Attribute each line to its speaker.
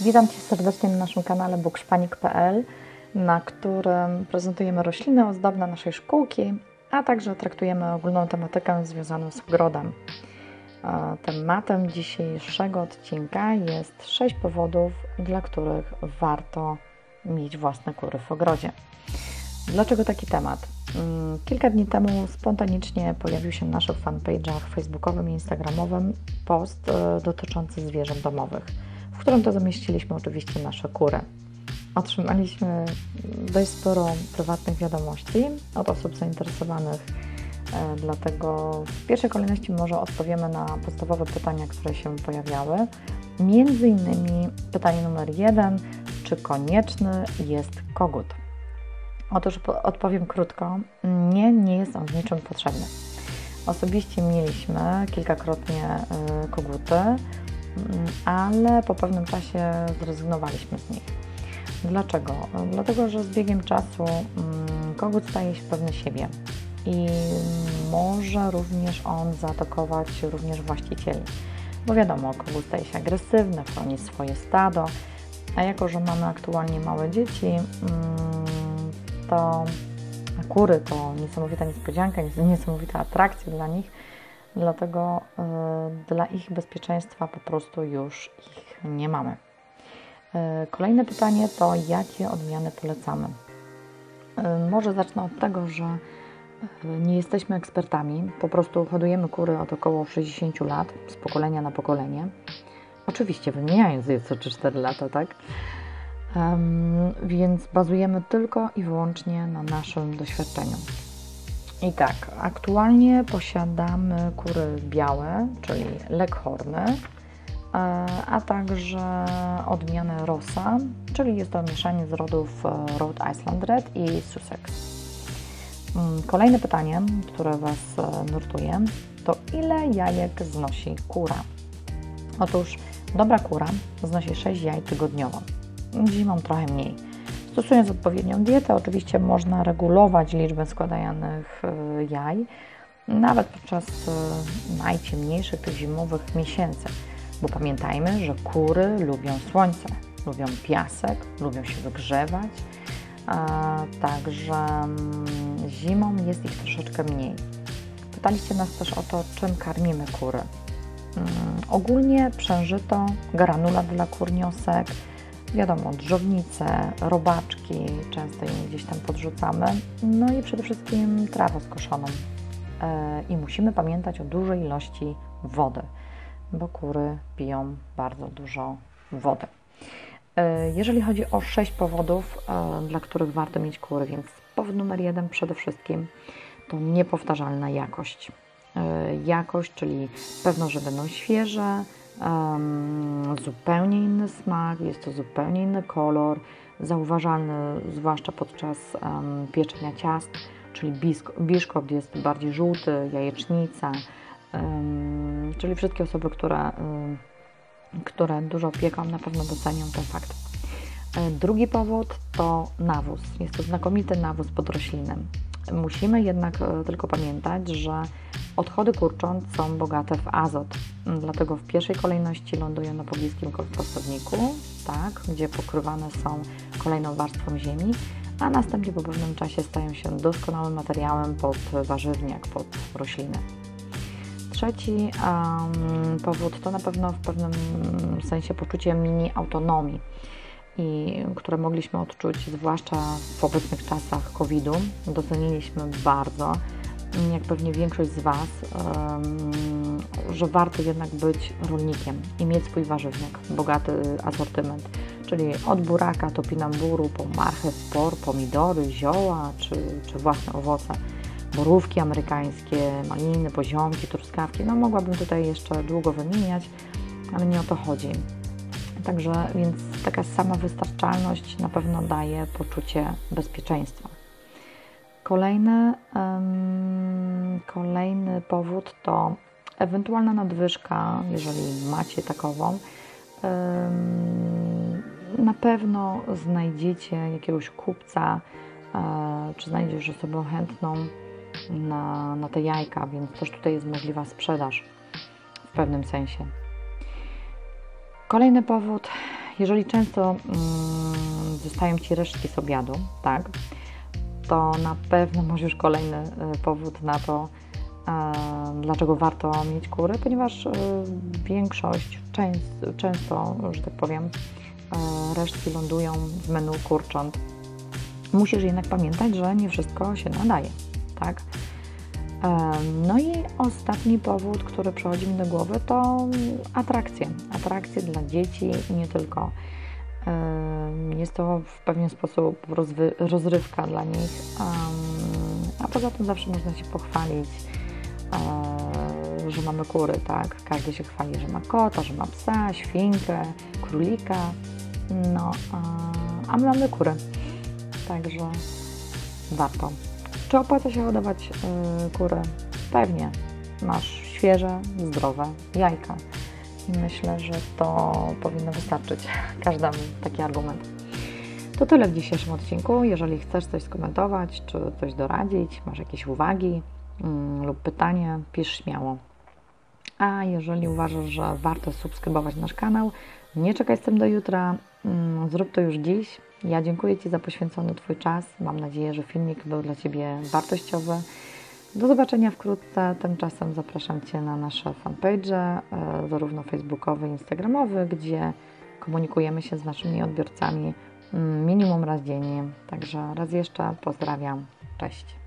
Speaker 1: Witam Cię serdecznie na naszym kanale bukszpanik.pl, na którym prezentujemy rośliny ozdobne naszej szkółki, a także traktujemy ogólną tematykę związaną z ogrodem. Tematem dzisiejszego odcinka jest 6 powodów, dla których warto mieć własne kury w ogrodzie. Dlaczego taki temat? Mm, kilka dni temu spontanicznie pojawił się na naszych fanpage'ach facebookowym i instagramowym post e, dotyczący zwierząt domowych którym to zamieściliśmy oczywiście nasze kury. Otrzymaliśmy dość sporo prywatnych wiadomości od osób zainteresowanych, e, dlatego w pierwszej kolejności może odpowiemy na podstawowe pytania, które się pojawiały. Między innymi pytanie numer jeden, czy konieczny jest kogut? Otóż odpowiem krótko, nie, nie jest on w niczym potrzebny. Osobiście mieliśmy kilkakrotnie e, koguty, ale po pewnym czasie zrezygnowaliśmy z nich. Dlaczego? Dlatego, że z biegiem czasu mm, kogut staje się pewny siebie i może również on zaatakować również właścicieli. Bo wiadomo, kogut staje się agresywny, chroni swoje stado, a jako, że mamy aktualnie małe dzieci, mm, to kury to niesamowita niespodzianka, niesamowita atrakcja dla nich dlatego y, dla ich bezpieczeństwa po prostu już ich nie mamy. Y, kolejne pytanie to, jakie odmiany polecamy? Y, może zacznę od tego, że nie jesteśmy ekspertami, po prostu hodujemy kury od około 60 lat, z pokolenia na pokolenie. Oczywiście wymieniając je co 3-4 lata, tak? Um, więc bazujemy tylko i wyłącznie na naszym doświadczeniu. I tak, aktualnie posiadamy kury białe, czyli leghorny, e, a także odmianę Rosa, czyli jest to mieszanie z rodów e, Rhode Island Red i Sussex. Mm, kolejne pytanie, które Was e, nurtuje, to ile jajek znosi kura? Otóż dobra kura znosi 6 jaj tygodniowo, zimą trochę mniej Stosując odpowiednią dietę, oczywiście można regulować liczbę składanych e, jaj, nawet podczas e, najciemniejszych, tych zimowych miesięcy. Bo pamiętajmy, że kury lubią słońce, lubią piasek, lubią się wygrzewać, także mm, zimą jest ich troszeczkę mniej. Pytaliście nas też o to, czym karmimy kury. Mm, ogólnie przężyto, granula dla kurniosek, Wiadomo, drzownice, robaczki, często im gdzieś tam podrzucamy. No i przede wszystkim trawę skoszoną. E, I musimy pamiętać o dużej ilości wody, bo kury piją bardzo dużo wody. E, jeżeli chodzi o sześć powodów, e, dla których warto mieć kury, więc powód numer jeden przede wszystkim to niepowtarzalna jakość. Jakość, czyli pewność, że będą świeże, um, zupełnie inny smak, jest to zupełnie inny kolor, zauważalny zwłaszcza podczas um, pieczenia ciast, czyli biszkopt jest bardziej żółty, jajecznica, um, czyli wszystkie osoby, które, które dużo pieką, na pewno docenią ten fakt. E, drugi powód to nawóz. Jest to znakomity nawóz pod roślinem. Musimy jednak e, tylko pamiętać, że odchody kurcząt są bogate w azot, dlatego w pierwszej kolejności lądują na pobliskim prostowniku, tak, gdzie pokrywane są kolejną warstwą ziemi, a następnie po pewnym czasie stają się doskonałym materiałem pod warzywniak, pod rośliny. Trzeci um, powód to na pewno w pewnym sensie poczucie mini autonomii i które mogliśmy odczuć, zwłaszcza w obecnych czasach COVID-u. Doceniliśmy bardzo, jak pewnie większość z Was, że warto jednak być rolnikiem i mieć swój warzywnik, bogaty asortyment, czyli od buraka, topinamburu, po marchew, por, pomidory, zioła czy, czy własne owoce borówki amerykańskie, maliny, poziomki, truskawki. No mogłabym tutaj jeszcze długo wymieniać, ale nie o to chodzi. Także więc taka sama wystarczalność na pewno daje poczucie bezpieczeństwa. Kolejny, um, kolejny powód to ewentualna nadwyżka, jeżeli macie takową. Um, na pewno znajdziecie jakiegoś kupca, e, czy znajdziesz osobę chętną na, na te jajka, więc też tutaj jest możliwa sprzedaż w pewnym sensie. Kolejny powód, jeżeli często mm, zostają Ci resztki z obiadu, tak, to na pewno może już kolejny y, powód na to, dlaczego warto mieć kury, ponieważ y, większość, często, często, że tak powiem, resztki lądują w menu kurcząt. Musisz jednak pamiętać, że nie wszystko się nadaje, tak? No i ostatni powód, który przychodzi mi do głowy, to atrakcje. Atrakcje dla dzieci i nie tylko. Jest to w pewien sposób rozrywka dla nich, a poza tym zawsze można się pochwalić, że mamy kury, tak? Każdy się chwali, że ma kota, że ma psa, świnkę, królika, no, a my mamy kury, także warto. Czy opłaca się hodować yy, kurę? Pewnie. Masz świeże, zdrowe jajka. I myślę, że to powinno wystarczyć każdemu taki argument. To tyle w dzisiejszym odcinku. Jeżeli chcesz coś skomentować, czy coś doradzić, masz jakieś uwagi yy, lub pytanie, pisz śmiało. A jeżeli uważasz, że warto subskrybować nasz kanał, nie czekaj z tym do jutra, yy, zrób to już dziś ja dziękuję Ci za poświęcony Twój czas. Mam nadzieję, że filmik był dla Ciebie wartościowy. Do zobaczenia wkrótce. Tymczasem zapraszam Cię na nasze fanpage, e, zarówno facebookowy, instagramowy, gdzie komunikujemy się z naszymi odbiorcami mm, minimum raz dziennie. Także raz jeszcze pozdrawiam. Cześć.